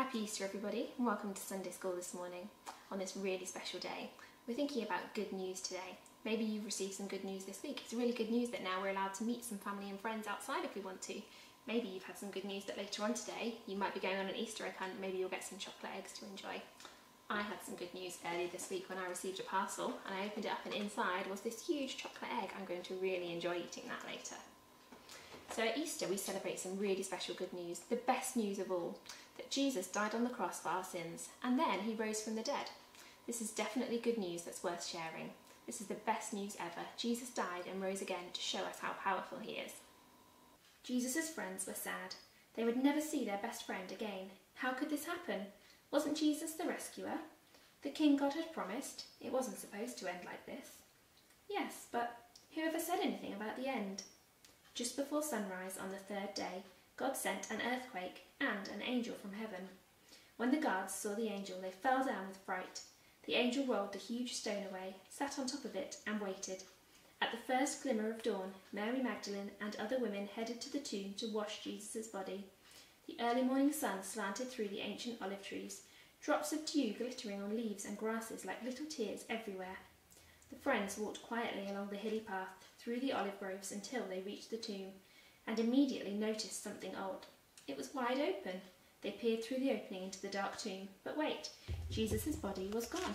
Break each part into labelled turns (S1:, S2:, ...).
S1: Happy Easter, everybody, and welcome to Sunday School this morning on this really special day. We're thinking about good news today. Maybe you've received some good news this week. It's really good news that now we're allowed to meet some family and friends outside if we want to. Maybe you've had some good news that later on today you might be going on an Easter egg hunt, maybe you'll get some chocolate eggs to enjoy. I had some good news earlier this week when I received a parcel and I opened it up and inside was this huge chocolate egg. I'm going to really enjoy eating that later. So at Easter we celebrate some really special good news, the best news of all, that Jesus died on the cross for our sins and then he rose from the dead. This is definitely good news that's worth sharing. This is the best news ever. Jesus died and rose again to show us how powerful he is. Jesus' friends were sad. They would never see their best friend again. How could this happen? Wasn't Jesus the rescuer? The king God had promised? It wasn't supposed to end like this. Yes, but who ever said anything about the end? Just before sunrise on the third day, God sent an earthquake and an angel from heaven. When the guards saw the angel, they fell down with fright. The angel rolled the huge stone away, sat on top of it, and waited. At the first glimmer of dawn, Mary Magdalene and other women headed to the tomb to wash Jesus' body. The early morning sun slanted through the ancient olive trees, drops of dew glittering on leaves and grasses like little tears everywhere. The friends walked quietly along the hilly path through the olive groves until they reached the tomb, and immediately noticed something odd. It was wide open. They peered through the opening into the dark tomb, but wait, Jesus' body was gone.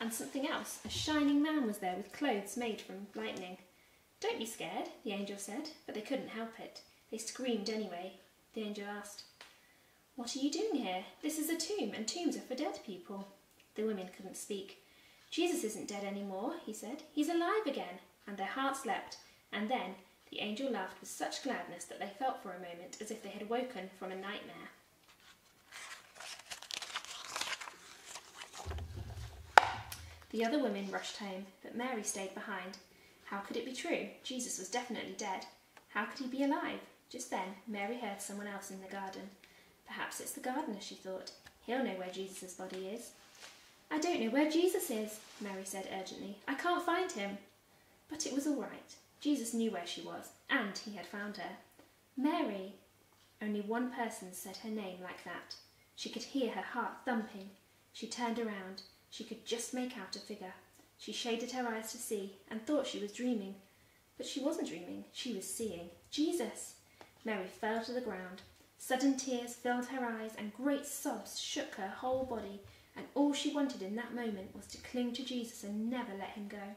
S1: And something else, a shining man was there with clothes made from lightning. Don't be scared, the angel said, but they couldn't help it. They screamed anyway. The angel asked, What are you doing here? This is a tomb, and tombs are for dead people. The women couldn't speak. Jesus isn't dead any more, he said. He's alive again. And their hearts leapt, and then the angel laughed with such gladness that they felt for a moment as if they had woken from a nightmare. The other women rushed home, but Mary stayed behind. How could it be true? Jesus was definitely dead. How could he be alive? Just then, Mary heard someone else in the garden. Perhaps it's the gardener, she thought. He'll know where Jesus' body is. I don't know where Jesus is, Mary said urgently. I can't find him. But it was all right. Jesus knew where she was, and he had found her. Mary! Only one person said her name like that. She could hear her heart thumping. She turned around. She could just make out a figure. She shaded her eyes to see, and thought she was dreaming. But she wasn't dreaming, she was seeing. Jesus! Mary fell to the ground. Sudden tears filled her eyes, and great sobs shook her whole body, and all she wanted in that moment was to cling to Jesus and never let him go.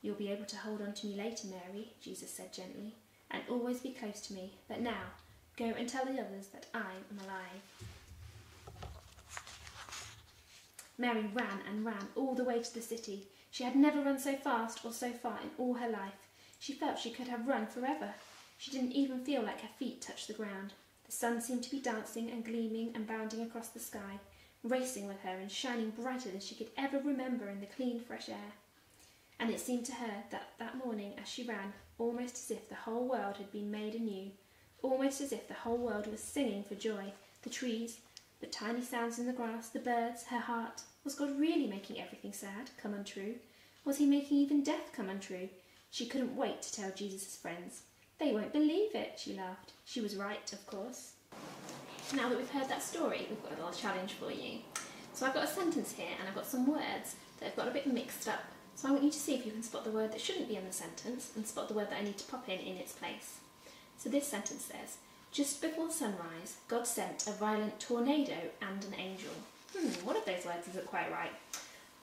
S1: You'll be able to hold on to me later, Mary, Jesus said gently, and always be close to me. But now, go and tell the others that I am alive. Mary ran and ran all the way to the city. She had never run so fast or so far in all her life. She felt she could have run forever. She didn't even feel like her feet touched the ground. The sun seemed to be dancing and gleaming and bounding across the sky, racing with her and shining brighter than she could ever remember in the clean, fresh air and it seemed to her that that morning as she ran, almost as if the whole world had been made anew, almost as if the whole world was singing for joy, the trees, the tiny sounds in the grass, the birds, her heart. Was God really making everything sad come untrue? Was he making even death come untrue? She couldn't wait to tell Jesus' friends. They won't believe it, she laughed. She was right, of course. Now that we've heard that story, we've got a little challenge for you. So I've got a sentence here and I've got some words that have got a bit mixed up so I want you to see if you can spot the word that shouldn't be in the sentence and spot the word that I need to pop in in its place. So this sentence says, just before sunrise, God sent a violent tornado and an angel. Hmm, one of those words isn't quite right.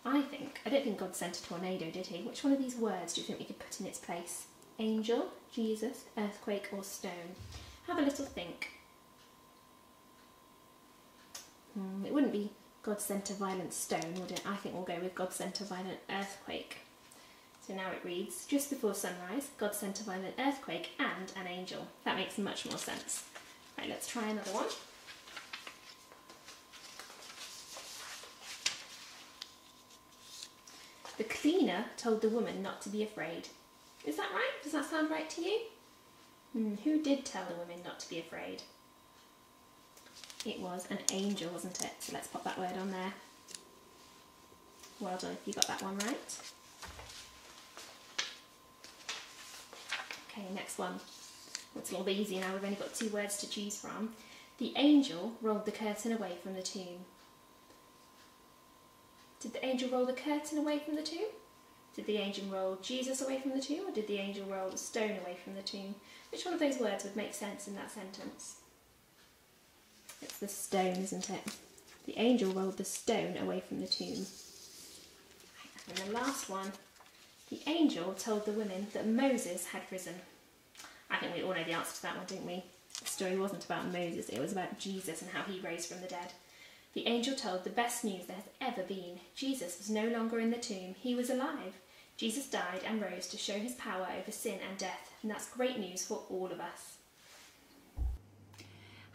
S1: I think, I don't think God sent a tornado, did he? Which one of these words do you think we could put in its place? Angel, Jesus, earthquake or stone? Have a little think. Hmm, it wouldn't be God sent a violent stone, would it? I think we'll go with God sent a violent earthquake. So now it reads, just before sunrise, God sent a violent earthquake and an angel. That makes much more sense. Right, let's try another one. The cleaner told the woman not to be afraid. Is that right? Does that sound right to you? Hmm, who did tell the woman not to be afraid? It was an angel, wasn't it? So let's pop that word on there. Well done if you got that one right. Okay, next one. It's a little bit easier now, we've only got two words to choose from. The angel rolled the curtain away from the tomb. Did the angel roll the curtain away from the tomb? Did the angel roll Jesus away from the tomb, or did the angel roll the stone away from the tomb? Which one of those words would make sense in that sentence? It's the stone, isn't it? The angel rolled the stone away from the tomb. And the last one, the angel told the women that Moses had risen. I think we all know the answer to that one, didn't we? The story wasn't about Moses, it was about Jesus and how he rose from the dead. The angel told the best news there has ever been. Jesus was no longer in the tomb, he was alive. Jesus died and rose to show his power over sin and death, and that's great news for all of us.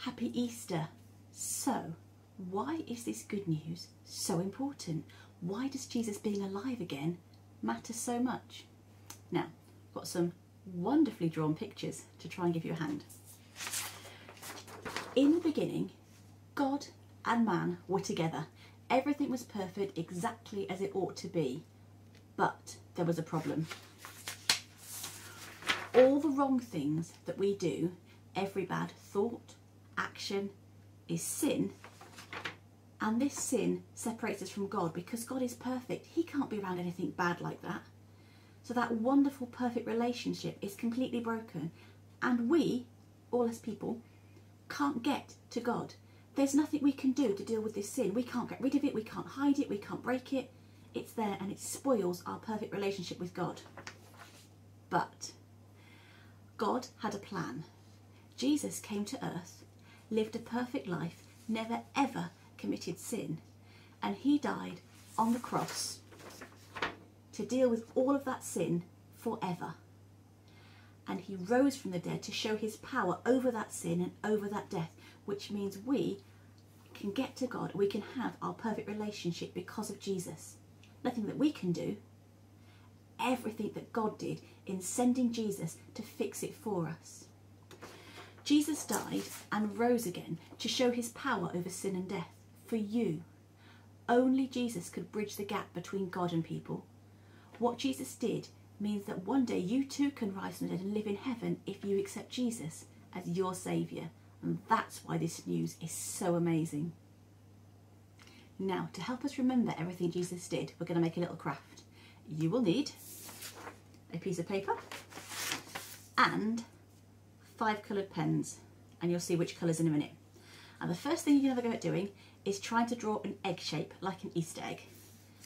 S2: Happy Easter. So, why is this good news so important? Why does Jesus being alive again matter so much? Now, I've got some wonderfully drawn pictures to try and give you a hand. In the beginning, God and man were together. Everything was perfect exactly as it ought to be. But there was a problem. All the wrong things that we do, every bad thought, action, is sin. And this sin separates us from God because God is perfect. He can't be around anything bad like that. So that wonderful, perfect relationship is completely broken. And we, all as people, can't get to God. There's nothing we can do to deal with this sin. We can't get rid of it, we can't hide it, we can't break it. It's there and it spoils our perfect relationship with God. But God had a plan. Jesus came to earth, lived a perfect life, never ever committed sin, and he died on the cross to deal with all of that sin forever. And he rose from the dead to show his power over that sin and over that death, which means we can get to God, we can have our perfect relationship because of Jesus. Nothing that we can do, everything that God did in sending Jesus to fix it for us. Jesus died and rose again to show his power over sin and death for you. Only Jesus could bridge the gap between God and people. What Jesus did means that one day you too can rise from the dead and live in heaven if you accept Jesus as your Saviour. And that's why this news is so amazing. Now, to help us remember everything Jesus did, we're going to make a little craft. You will need a piece of paper and five coloured pens, and you'll see which colours in a minute. And the first thing you can have a go at doing is trying to draw an egg shape, like an Easter egg.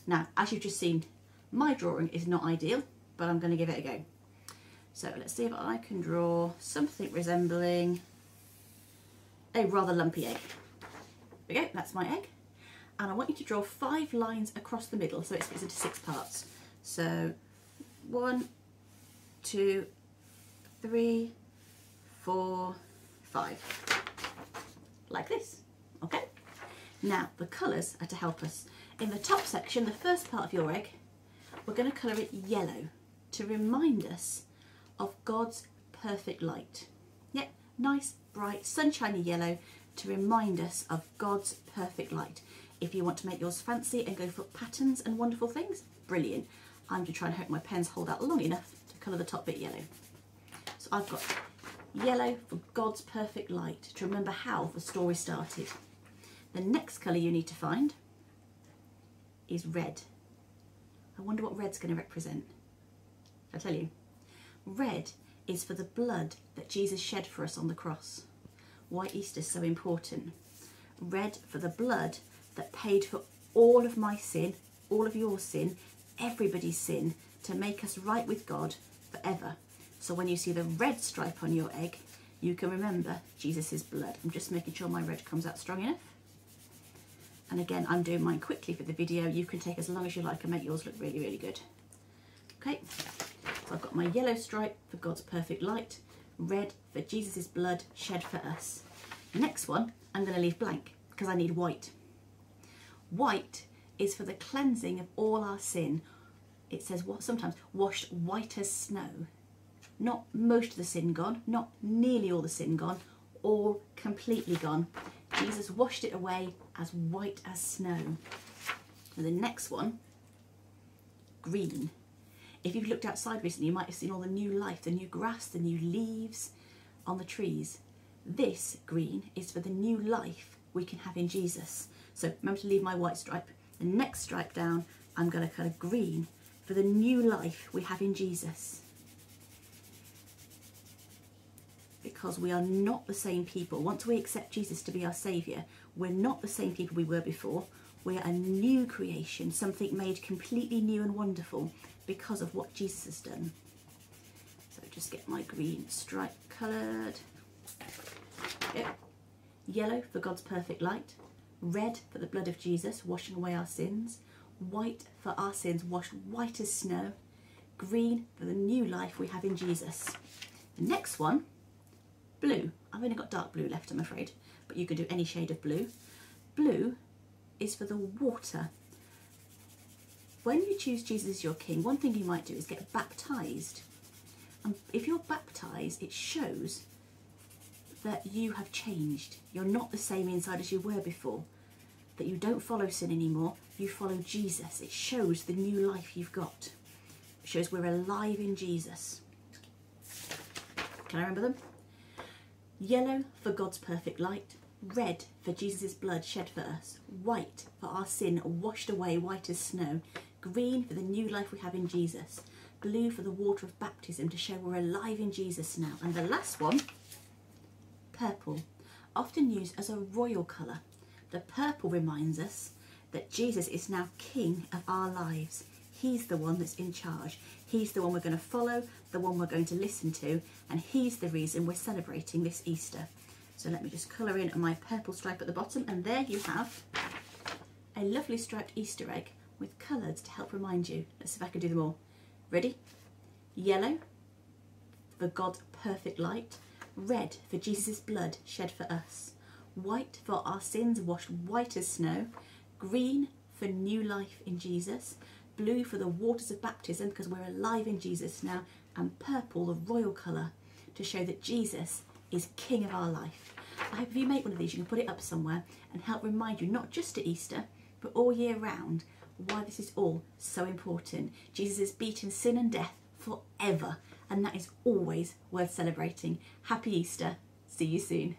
S2: Now, as you've just seen, my drawing is not ideal, but I'm going to give it a go. So let's see if I can draw something resembling a rather lumpy egg. There we go, that's my egg. And I want you to draw five lines across the middle so it splits into six parts. So one, two, three, four, five. Like this, okay? Now, the colours are to help us. In the top section, the first part of your egg, we're going to colour it yellow to remind us of God's perfect light. Yep, nice, bright, sunshiny yellow to remind us of God's perfect light. If you want to make yours fancy and go for patterns and wonderful things, brilliant. I'm just trying to hope my pens hold out long enough to colour the top bit yellow. So I've got yellow for God's perfect light to remember how the story started. The next colour you need to find is red. I wonder what red's going to represent. I'll tell you. Red is for the blood that Jesus shed for us on the cross. Why Easter is so important. Red for the blood that paid for all of my sin, all of your sin, everybody's sin, to make us right with God forever. So when you see the red stripe on your egg, you can remember Jesus' blood. I'm just making sure my red comes out strong enough. And again, I'm doing mine quickly for the video. You can take as long as you like and make yours look really, really good. Okay, so I've got my yellow stripe for God's perfect light, red for Jesus' blood shed for us. Next one, I'm going to leave blank because I need white. White is for the cleansing of all our sin. It says what sometimes washed white as snow. Not most of the sin gone, not nearly all the sin gone, all completely gone. Jesus washed it away as white as snow. And the next one, green. If you've looked outside recently, you might have seen all the new life, the new grass, the new leaves on the trees. This green is for the new life we can have in Jesus. So remember to leave my white stripe. The next stripe down, I'm going to colour green for the new life we have in Jesus. Because we are not the same people. Once we accept Jesus to be our Saviour, we're not the same people we were before. We're a new creation, something made completely new and wonderful because of what Jesus has done. So just get my green stripe coloured. Yep. Yellow for God's perfect light. Red for the blood of Jesus, washing away our sins. White for our sins, washed white as snow. Green for the new life we have in Jesus. The next one, blue. I've only got dark blue left, I'm afraid, but you can do any shade of blue. Blue is for the water. When you choose Jesus as your king, one thing you might do is get baptized. And if you're baptized, it shows that you have changed. You're not the same inside as you were before. That you don't follow sin anymore, you follow Jesus. It shows the new life you've got. It shows we're alive in Jesus. Can I remember them? Yellow for God's perfect light, red for Jesus' blood shed for us, white for our sin washed away white as snow, green for the new life we have in Jesus, blue for the water of baptism to show we're alive in Jesus now. And the last one, purple, often used as a royal colour. The purple reminds us that Jesus is now king of our lives. He's the one that's in charge. He's the one we're going to follow, the one we're going to listen to, and he's the reason we're celebrating this Easter. So let me just colour in my purple stripe at the bottom, and there you have a lovely striped Easter egg with colours to help remind you. Let's see if I can do them all. Ready? Yellow for God's perfect light, red for Jesus' blood shed for us, white for our sins washed white as snow, green for new life in Jesus, blue for the waters of baptism because we're alive in Jesus now, and purple, the royal colour, to show that Jesus is King of our life. I hope if you make one of these, you can put it up somewhere and help remind you, not just at Easter, but all year round, why this is all so important. Jesus has beaten sin and death forever, and that is always worth celebrating. Happy Easter. See you soon.